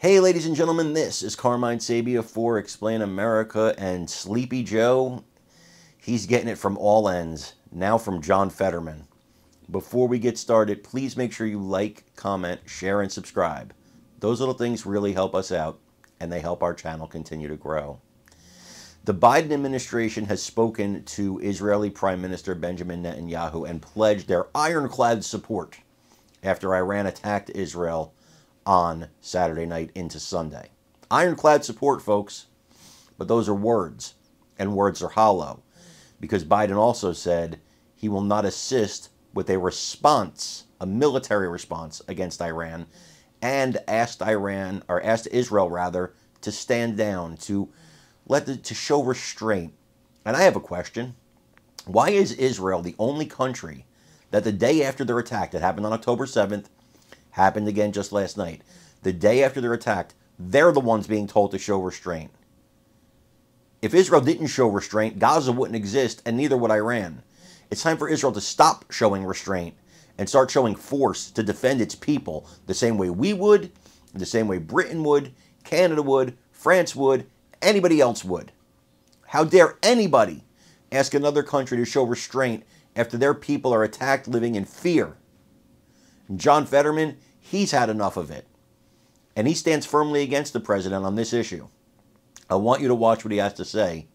Hey, ladies and gentlemen, this is Carmine Sabia for Explain America, and Sleepy Joe, he's getting it from all ends, now from John Fetterman. Before we get started, please make sure you like, comment, share, and subscribe. Those little things really help us out, and they help our channel continue to grow. The Biden administration has spoken to Israeli Prime Minister Benjamin Netanyahu and pledged their ironclad support after Iran attacked Israel on Saturday night into Sunday. Ironclad support, folks, but those are words, and words are hollow, because Biden also said he will not assist with a response, a military response against Iran, and asked Iran, or asked Israel rather, to stand down, to let the, to show restraint. And I have a question. Why is Israel the only country that the day after their attack that happened on October 7th Happened again just last night. The day after they're attacked, they're the ones being told to show restraint. If Israel didn't show restraint, Gaza wouldn't exist, and neither would Iran. It's time for Israel to stop showing restraint and start showing force to defend its people the same way we would, the same way Britain would, Canada would, France would, anybody else would. How dare anybody ask another country to show restraint after their people are attacked living in fear? John Fetterman, he's had enough of it. And he stands firmly against the president on this issue. I want you to watch what he has to say.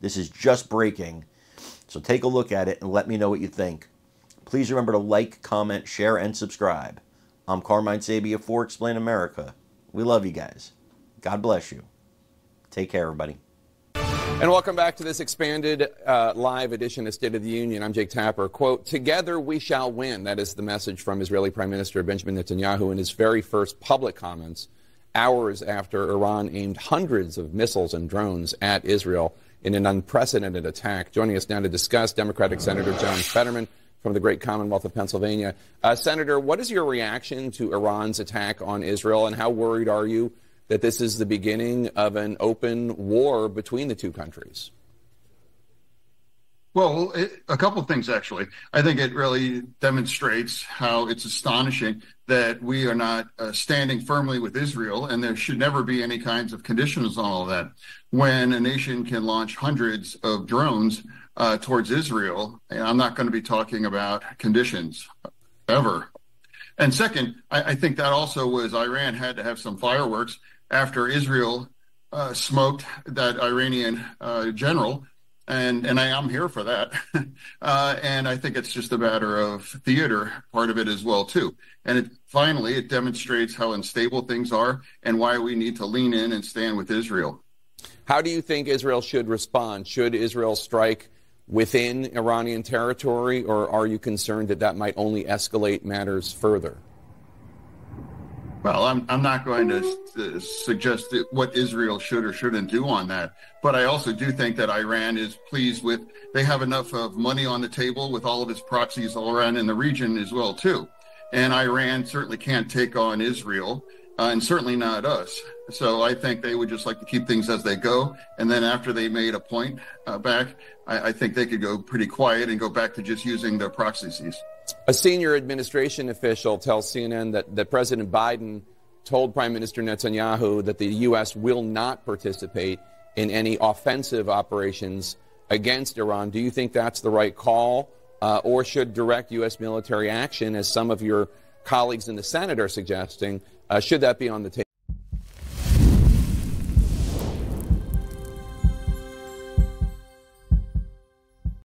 This is just breaking. So take a look at it and let me know what you think. Please remember to like, comment, share, and subscribe. I'm Carmine Sabia for Explain America. We love you guys. God bless you. Take care, everybody. And welcome back to this expanded uh, live edition of State of the Union. I'm Jake Tapper. Quote, Together we shall win. That is the message from Israeli Prime Minister Benjamin Netanyahu in his very first public comments hours after Iran aimed hundreds of missiles and drones at Israel in an unprecedented attack. Joining us now to discuss, Democratic Senator John Fetterman from the great Commonwealth of Pennsylvania. Uh, Senator, what is your reaction to Iran's attack on Israel, and how worried are you that this is the beginning of an open war between the two countries? Well, it, a couple of things actually. I think it really demonstrates how it's astonishing that we are not uh, standing firmly with Israel, and there should never be any kinds of conditions on all of that. When a nation can launch hundreds of drones uh, towards Israel, and I'm not going to be talking about conditions ever. And second, I, I think that also was Iran had to have some fireworks after Israel uh, smoked that Iranian uh, general. And, and I am here for that. uh, and I think it's just a matter of theater, part of it as well, too. And it, finally, it demonstrates how unstable things are and why we need to lean in and stand with Israel. How do you think Israel should respond? Should Israel strike within Iranian territory, or are you concerned that that might only escalate matters further? Well, I'm I'm not going to, to suggest what Israel should or shouldn't do on that, but I also do think that Iran is pleased with they have enough of money on the table with all of its proxies all around in the region as well too, and Iran certainly can't take on Israel, uh, and certainly not us. So I think they would just like to keep things as they go, and then after they made a point uh, back, I, I think they could go pretty quiet and go back to just using their proxies. A senior administration official tells CNN that, that President Biden told Prime Minister Netanyahu that the U.S. will not participate in any offensive operations against Iran. Do you think that's the right call? Uh, or should direct U.S. military action, as some of your colleagues in the Senate are suggesting, uh, should that be on the table?